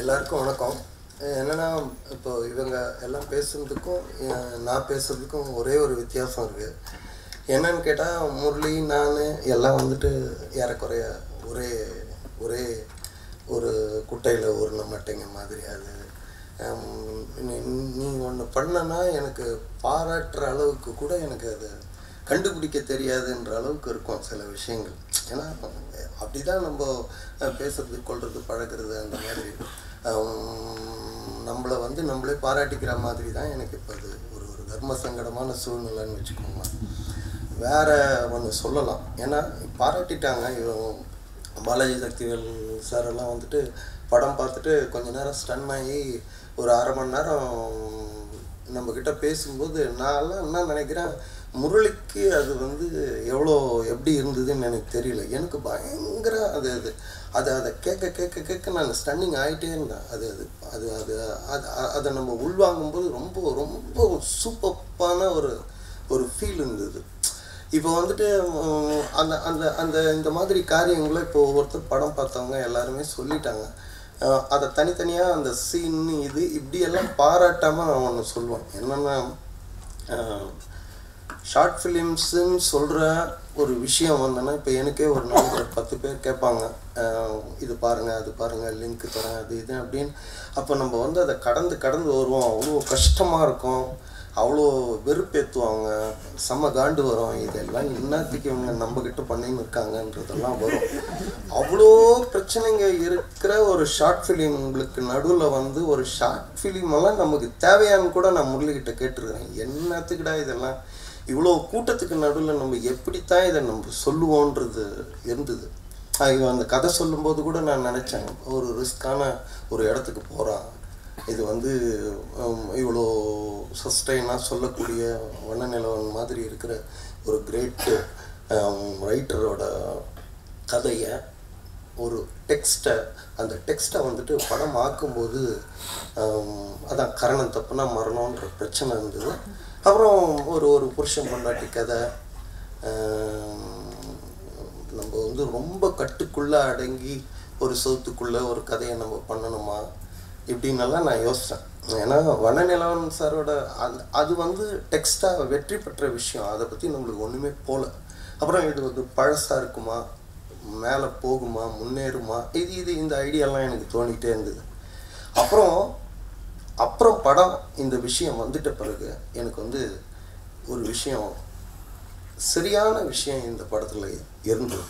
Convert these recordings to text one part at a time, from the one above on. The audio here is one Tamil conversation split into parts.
எல்லாருக்கும் வணக்கம். என்னென்னா இப்போ இவங்க எல்லாம் பேசுகிறதுக்கும் நான் பேசுறதுக்கும் ஒரே ஒரு வித்தியாசம் இருக்குது என்னன்னு கேட்டால் முரளி நான் எல்லாம் வந்துட்டு ஏறக்குறைய ஒரே ஒரே ஒரு குட்டையில் ஊறின மாட்டேங்க மாதிரி அது. நீ ஒன்று பண்ணனா எனக்கு பாராட்டுற அளவுக்கு கூட எனக்கு அது கண்டுபிடிக்க தெரியாதுன்ற அளவுக்கு இருக்கும் சில விஷயங்கள். ஏன்னா அப்படி தான் நம்ம பேசுறது கொள்வது பழகிறது அந்த மாதிரி. நம்மளை வந்து நம்மளே பாராட்டிக்கிற மாதிரி தான் எனக்கு இப்போ அது ஒரு ஒரு தர்ம சங்கடமான சூழ்நிலைன்னு வச்சுக்கோங்களேன் வேற ஒன்று சொல்லலாம். ஏன்னா பாராட்டிட்டாங்க. இவன் பாலாஜி சக்திவேல் சார் எல்லாம் வந்துட்டு படம் பார்த்துட்டு கொஞ்ச நேரம் ஸ்டன் ஆகி ஒரு அரை மணி நேரம் நம்மக்கிட்ட பேசும்போது நான்லாம் என்ன நினைக்கிறேன்? முரளிக்கு அது வந்து எவ்வளோ எப்படி இருந்ததுன்னு எனக்கு தெரியல. எனக்கு பயங்கர அது அது அதை அதை கேட்க கேட்க கேட்க நான் ஸ்டன்னிங் ஆகிட்டே இருந்தேன். அது அது அது அது அது அதை நம்ம உள்வாங்கும்போது ரொம்ப ரொம்ப சூப்பப்பான ஒரு ஒரு ஃபீல் இருந்தது. இப்போ வந்துட்டு அந்த அந்த அந்த இந்த மாதிரி காரியங்களை இப்போ ஒவ்வொருத்தர் படம் பார்த்தவங்க எல்லாருமே சொல்லிட்டாங்க. அதை தனித்தனியாக அந்த சீன் இது இப்படியெல்லாம் பாராட்டாமல் நான் ஒன்று சொல்லுவேன். என்னென்னா ஷார்ட் ஃபிலிம்ஸுன்னு சொல்கிற ஒரு விஷயம் வந்தோன்னா இப்போ எனக்கே ஒரு நாள் ஒரு பத்து பேர் கேட்பாங்க இது பாருங்கள் அது பாருங்கள் லிங்க் தரேன் அது இது அப்படின்னு. அப்போ நம்ம வந்து அதை கடந்து கடந்து வருவோம். அவ்வளோ கஷ்டமாக இருக்கும். அவ்வளோ வெறுப்பேற்றுவாங்க செம்ம காண்டு வரும். இதெல்லாம் என்னத்துக்கு இவங்க நம்மக்கிட்ட பண்ணின்னு இருக்காங்கன்றதெல்லாம் வரும். அவ்வளோ பிரச்சனைங்க இருக்கிற ஒரு ஷார்ட் ஃபிலிம்களுக்கு நடுவில் வந்து ஒரு ஷார்ட் ஃபிலிம் எல்லாம் நமக்கு தேவையான்னு கூட நான் முரளிகிட்ட கேட்டிருக்கிறேன். என்னத்துக்குடா இதெல்லாம்? இவ்வளோ கூட்டத்துக்கு நடுவில் நம்ம எப்படித்தான் இதை நம்ம சொல்லுவோன்றது இருந்தது. இவன் அந்த கதை சொல்லும்போது கூட நான் நினச்சேன் ஒரு ரிஸ்க்கான ஒரு இடத்துக்கு போகிறான் இது வந்து இவ்வளோ சஸ்டைனாக சொல்லக்கூடிய வண்ணநிலவன் மாதிரி இருக்கிற ஒரு கிரேட்டு ரைட்டரோட கதையை ஒரு டெக்ஸ்ட்டை அந்த டெக்ஸ்ட்டை வந்துட்டு படம் ஆக்கும்போது அதான் கரணம் தப்புனா மரணம்ன்ற பிரச்சனை இருந்தது. அப்புறம் ஒரு ஒரு புருஷன் பொண்டாட்டி கதை. நம்ம வந்து ரொம்ப கட்டுக்குள்ளே அடங்கி ஒரு சவுத்துக்குள்ளே ஒரு கதையை நம்ம பண்ணணுமா? இப்படின்னெல்லாம் நான் யோசித்தேன். ஏன்னா வனநிலவன் சாரோட அந்த அது வந்து டெக்ஸ்டாக வெற்றி பெற்ற விஷயம். அதை பற்றி நம்மளுக்கு ஒன்றுமே போகல அப்புறம் இது வந்து பழசாக இருக்குமா? மேலே போகுமா? முன்னேறுமா? இது இது இந்த ஐடியாலாம் எனக்கு தோணிகிட்டே இருந்தது. அப்புறம் அப்புறம் படம் இந்த விஷயம் வந்துட்ட பிறகு எனக்கு வந்து ஒரு விஷயம் சரியான விஷயம் இந்த படத்தில் இருந்தது.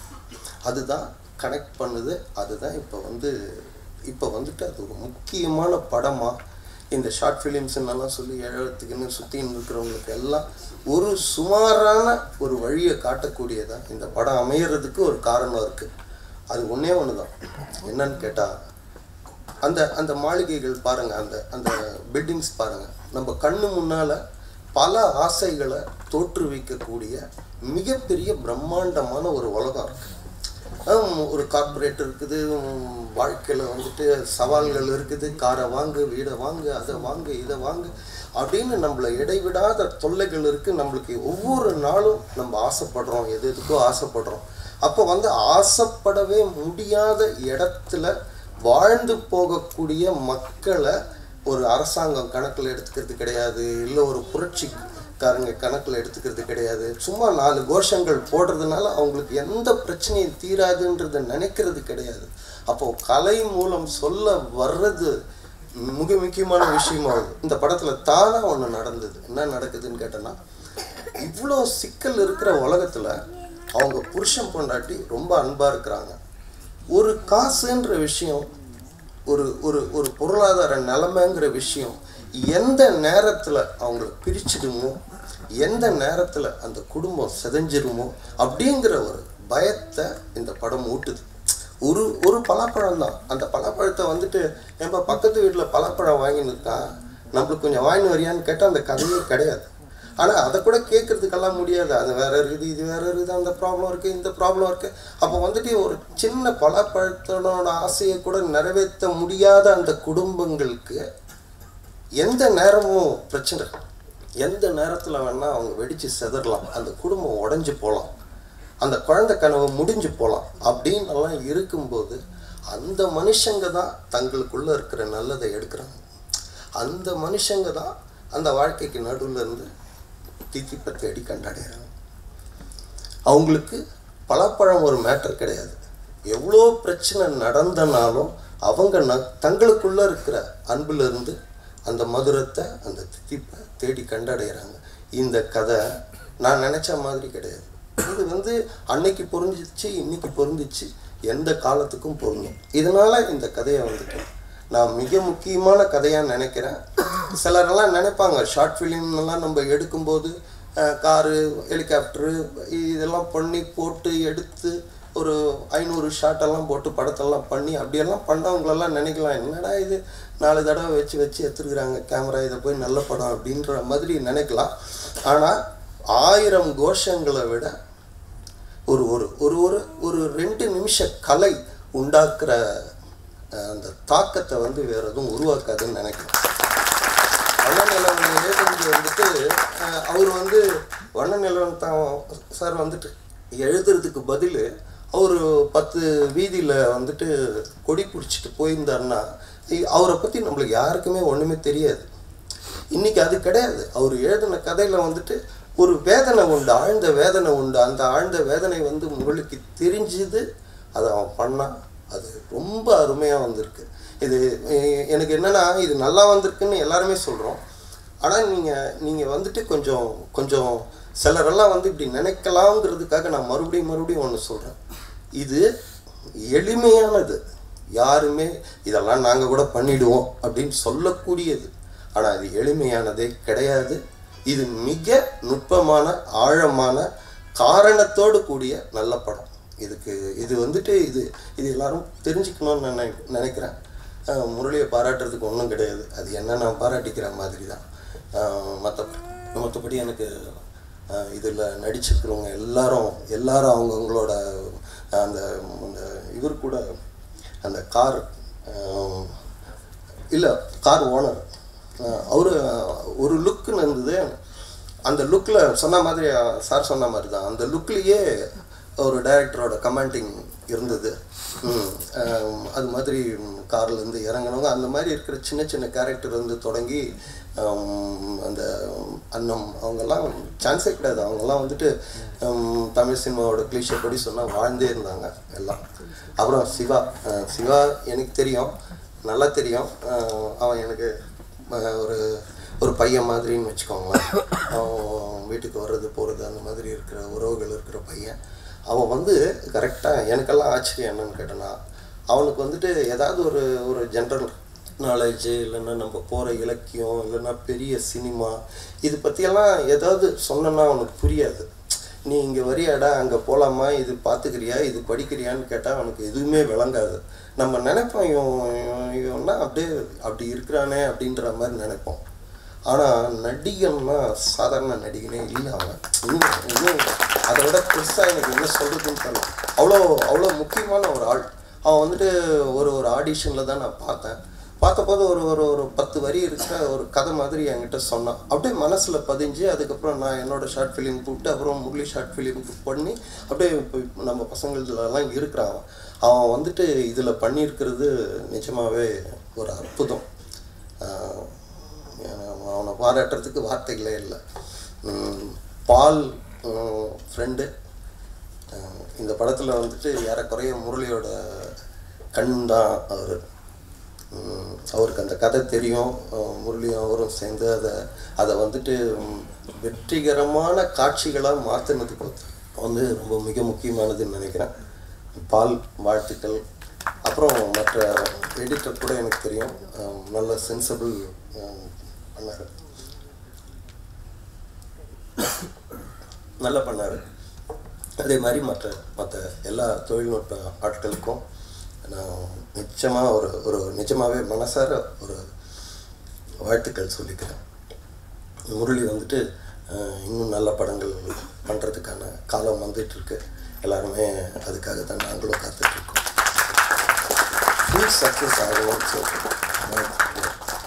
அதுதான் கனெக்ட் பண்ணுது அதுதான் இப்போ வந்து இப்போ வந்துட்டு அது ஒரு முக்கியமான படமாக இந்த ஷார்ட் ஃபிலிம்ஸ்னெல்லாம் சொல்லி எழுத்துக்குன்னு சுற்றின்னு இருக்கிறவங்களுக்கு எல்லாம் ஒரு சுமாரான ஒரு வழியை காட்டக்கூடியதாக இந்த படம் அமையிறதுக்கு ஒரு காரணம் இருக்குது அது ஒன்றே ஒன்று தான் என்னன்னு கேட்டால் அந்த அந்த மாளிகைகள் பாருங்க அந்த அந்த பில்டிங்ஸ் பாருங்க. நம்ம கண்ணு முன்னால பல ஆசைகளை தோற்றுவிக்கக்கூடிய மிகப்பெரிய பிரம்மாண்டமான ஒரு உலகம் இருக்கு. ஒரு கார்ப்பரேட் இருக்குது வாழ்க்கையில் வந்துட்டு சவால்கள் இருக்குது காரை வாங்கு வீடை வாங்கு அதை வாங்கு இதை வாங்கு அப்படின்னு நம்மளை இடைவிடாத தொல்லைகள் இருக்குது நம்மளுக்கு ஒவ்வொரு நாளும் நம்ம ஆசைப்படுறோம் எது எதுக்கோ ஆசைப்படுறோம். அப்போ வந்து ஆசைப்படவே முடியாத இடத்துல வாழ்ந்து போகக்கூடிய மக்களை ஒரு அரசாங்கம் கணக்கில் எடுத்துக்கிறது கிடையாது இல்லை ஒரு புரட்சிக்காரங்க கணக்கில் எடுத்துக்கிறது கிடையாது. சும்மா நாலு கோஷங்கள் போடுறதுனால அவங்களுக்கு எந்த பிரச்சனையும் தீராதுன்றதை நினைக்கிறது கிடையாது. அப்போ கலை மூலம் சொல்ல வர்றது மிக முக்கியமான விஷயமாகுது இந்த படத்தில் தானாக ஒன்று நடந்தது. என்ன நடக்குதுன்னு கேட்டோன்னா இவ்வளோ சிக்கல் இருக்கிற உலகத்தில் அவங்க புருஷன் பொண்டாட்டி ரொம்ப அன்பாக இருக்கிறாங்க. ஒரு காசுன்ற விஷயம் ஒரு ஒரு ஒரு பொருளாதார நிலைமைங்கிற விஷயம் எந்த நேரத்தில் அவங்கள பிரிச்சிடுமோ எந்த நேரத்தில் அந்த குடும்பம் செதஞ்சிருமோ அப்படிங்கிற ஒரு பயத்தை இந்த படம் ஊட்டுது. ஒரு ஒரு பலாப்பழம் தான். அந்த பலாப்பழத்தை வந்துட்டு நம்ம பக்கத்து வீட்டில் பலாப்பழம் வாங்கின்னு நம்மளுக்கு கொஞ்சம் வாங்கின்னு வரியான்னு கேட்டால் அந்த கதையே கிடையாது. ஆனால் அதை கூட கேட்கறதுக்கெல்லாம் முடியாது. அது வேற இருக்குது இது வேற இருக்குது அந்த ப்ராப்ளம் இருக்குது இந்த ப்ராப்ளம் இருக்குது அப்போ வந்துட்டு ஒரு சின்ன பலப்படுத்தனோட ஆசையை கூட நிறைவேற்ற முடியாத அந்த குடும்பங்களுக்கு எந்த நேரமும் பிரச்சனை எந்த நேரத்தில் வேணால் அவங்க வெடித்து செதறலாம். அந்த குடும்பம் உடஞ்சி போகலாம் அந்த குழந்தை கனவு முடிஞ்சு போகலாம் அப்படின்னு எல்லாம் இருக்கும்போது அந்த மனுஷங்க தான் தங்களுக்குள்ளே இருக்கிற நல்லதை எடுக்கிறாங்க. அந்த மனுஷங்க தான் அந்த வாழ்க்கைக்கு நடுவில் இருந்து தித்திப்பை தேடி கண்டாடுகிறாங்க அவங்களுக்கு பலாப்பழம் ஒரு மேட்டர் கிடையாது. எவ்வளோ பிரச்சனை நடந்தனாலும் அவங்க ந தங்களுக்குள்ளே இருக்கிற அன்பிலிருந்து அந்த மதுரத்தை அந்த தித்திப்பை தேடி கண்டடைகிறாங்க இந்த கதை நான் நினச்ச மாதிரி கிடையாது. இது வந்து அன்னைக்கு பொருந்துச்சு இன்னைக்கு பொருந்துச்சு எந்த காலத்துக்கும் பொருந்தும். இதனால் இந்த கதையை வந்துட்டு நான் மிக முக்கியமான கதையாக நினைக்கிறேன். சிலரெல்லாம் நினைப்பாங்க ஷார்ட் ஃபிலிம்லாம் நம்ம எடுக்கும்போது காரு ஹெலிகாப்டரு இதெல்லாம் பண்ணி போட்டு எடுத்து ஒரு ஐநூறு ஷாட்டெல்லாம் போட்டு படத்தெல்லாம் பண்ணி அப்படியெல்லாம் பண்ணவங்களெல்லாம் நினைக்கலாம். என்னடா இது? நாலு தடவை வச்சு வச்சு எடுத்துருக்குறாங்க. கேமரா இதை போய் நல்ல படம் அப்படின்ற மாதிரி நினைக்கலாம். ஆனால் ஆயிரம் கோஷங்களை விட ஒரு ஒரு ஒரு ஒரு ஒரு ரெண்டு நிமிஷ கலை உண்டாக்குற அந்த தாக்கத்தை வந்து வேறு எதுவும் உருவாக்காதுன்னு நினைக்கிறேன். வண்ணநிலவன் எழுதுறது வந்துட்டு அவர் வந்து வண்ணநிலவன் தான் சார் வந்துட்டு எழுதுறதுக்கு பதில் அவர் பத்து வீதியில் வந்துட்டு கொடி பிடிச்சிட்டு போயிருந்தாருன்னா அவரை பற்றி நம்மளுக்கு யாருக்குமே ஒன்றுமே தெரியாது. இன்னைக்கு அது கிடையாது. அவர் எழுதின கதையில் வந்துட்டு ஒரு வேதனை உண்டு ஆழ்ந்த வேதனை உண்டு. அந்த ஆழ்ந்த வேதனை வந்து உங்களுக்கு தெரிஞ்சுது அதை அவன் பண்ணான். அது ரொம்ப அருமையாக வந்திருக்கு. இது எனக்கு என்னென்னா இது நல்லா வந்திருக்குன்னு எல்லாருமே சொல்கிறோம் ஆனால் நீங்கள் நீங்கள் வந்துட்டு கொஞ்சம் கொஞ்சம் சிலரெல்லாம் வந்து இப்படி நினைக்கலாங்கிறதுக்காக நான் மறுபடியும் மறுபடியும் ஒன்று சொல்கிறேன் இது எளிமையானது. யாருமே இதெல்லாம் நாங்கள் கூட பண்ணிடுவோம் அப்படின்னு சொல்லக்கூடியது. ஆனால் அது எளிமையானதே கிடையாது. இது மிக நுட்பமான ஆழமான காரணத்தோடு கூடிய நல்ல படம். இதுக்கு இது வந்துட்டு இது இது எல்லாரும் தெரிஞ்சுக்கணும்னு நான் நினை- நினைக்கிறேன். முரளியை பாராட்டுறதுக்கு ஒன்றும் கிடையாது. அது என்ன நான் பாராட்டிக்கிற மாதிரி தான் மற்ற மற்றபடி எனக்கு இதில் நடிச்சிருக்கிறவங்க எல்லாரும் எல்லாரும் அவங்கவுங்களோட அந்த அந்த இவர் கூட அந்த கார் இல்லை கார் ஓனர். அவர் ஒரு லுக்குன்னு இருந்தது. அந்த லுக்கில் சொன்ன மாதிரி சார் சொன்ன மாதிரி தான் அந்த லுக்லேயே ஒரு டைரக்டரோட கமெண்டிங் இருந்தது. அது மாதிரி கார்லேருந்து இறங்கினவங்க அந்த மாதிரி இருக்கிற சின்ன சின்ன கேரக்டர் வந்து தொடங்கி அந்த அன்னம் அவங்கெல்லாம் சான்ஸே கிடையாது. அவங்கெல்லாம் வந்துட்டு தமிழ் சினிமாவோட கிளிஷை படி சொன்னால் வாழ்ந்தே இருந்தாங்க எல்லாம். அப்புறம் சிவா சிவா எனக்கு தெரியும் நல்லா தெரியும். அவன் எனக்கு ஒரு ஒரு பையன் மாதிரின்னு வச்சுக்கோங்களேன். அவன் வீட்டுக்கு வர்றது போகிறது அந்த மாதிரி இருக்கிற உறவுகள் இருக்கிற பையன். அவன் வந்து கரெக்டாக எனக்கெல்லாம் ஆச்சரியம் என்னன்னு கேட்டேன்னா அவனுக்கு வந்துட்டு ஏதாவது ஒரு ஒரு ஜென்ரல் நாலேஜு இல்லைன்னா நம்ம போகிற இலக்கியம் இல்லைன்னா பெரிய சினிமா இது பற்றியெல்லாம் ஏதாவது சொன்னோன்னா அவனுக்கு புரியாது. நீ இங்கே வரியாடா அங்கே போகலாமா இது பார்த்துக்கிறியா இது படிக்கிறியான்னு கேட்டால் அவனுக்கு எதுவுமே விளங்காது. நம்ம நினைப்போம் இவன் இவன் இவன்னா அப்படியே அப்படி இருக்கிறானே அப்படின்ற மாதிரி நினைப்போம். ஆனால் நடிகன்னா சாதாரண நடிகனே இல்லை அவன் இன்னும் இன்னும் அதை விட பெருசாக எனக்கு என்ன சொல்கிறதுன்னு தெரியல. அவ்வளோ அவ்வளோ முக்கியமான ஒரு ஆள். அவன் வந்துட்டு ஒரு ஒரு ஆடிஷனில் தான் நான் பார்த்தேன். பார்த்தபோது ஒரு ஒரு ஒரு பத்து வரி இருக்கிற ஒரு கதை மாதிரி என்கிட்ட சொன்னான். அப்படியே மனசில் பதிஞ்சு அதுக்கப்புறம் நான் என்னோடய ஷார்ட் ஃபிலிம் கூப்பிட்டு அப்புறம் முரளி ஷார்ட் ஃபிலிம் பண்ணி அப்படியே இப்போ நம்ம பசங்களெல்லாம் இருக்கிறான் அவன். அவன் வந்துட்டு இதில் பண்ணியிருக்கிறது நிஜமாகவே ஒரு அற்புதம். அவனை பாராட்டுறதுக்கு வார்த்தைகளே இல்லை. பால் ஃப்ரெண்டு இந்த படத்தில் வந்துட்டு ஏறக்குறைய முரளியோட கண் தான் அவர். அவருக்கு அந்த கதை தெரியும். முரளியும் அவரும் சேர்ந்து அதை அதை வந்துட்டு வெற்றிகரமான காட்சிகளாக மாற்றினதுக்கு வந்து ரொம்ப மிக முக்கியமானதுன்னு நினைக்கிறேன். பால் வாழ்த்துக்கள். அப்புறம் மற்ற எடிட்டர் கூட எனக்கு தெரியும். நல்ல சென்சபிள் பண்ணார் நல்லா பண்ணார். அதே மாதிரி மற்ற மற்ற எல்லா தொழில்நுட்ப ஆட்களுக்கும் நான் நிச்சயமாக ஒரு ஒரு நிஜமாகவே மனசார ஒரு வாழ்த்துக்கள் சொல்லிக்கிறேன். முரளி வந்துட்டு இன்னும் நல்ல படங்கள் பண்ணுறதுக்கான காலம் வந்துட்டுருக்கு. எல்லாருமே அதுக்காக தான் நாங்களும் காத்துட்ருக்கோம் ஃபுல் சக்ஸஸ் ஆகணும்னு சொல்கிறேன்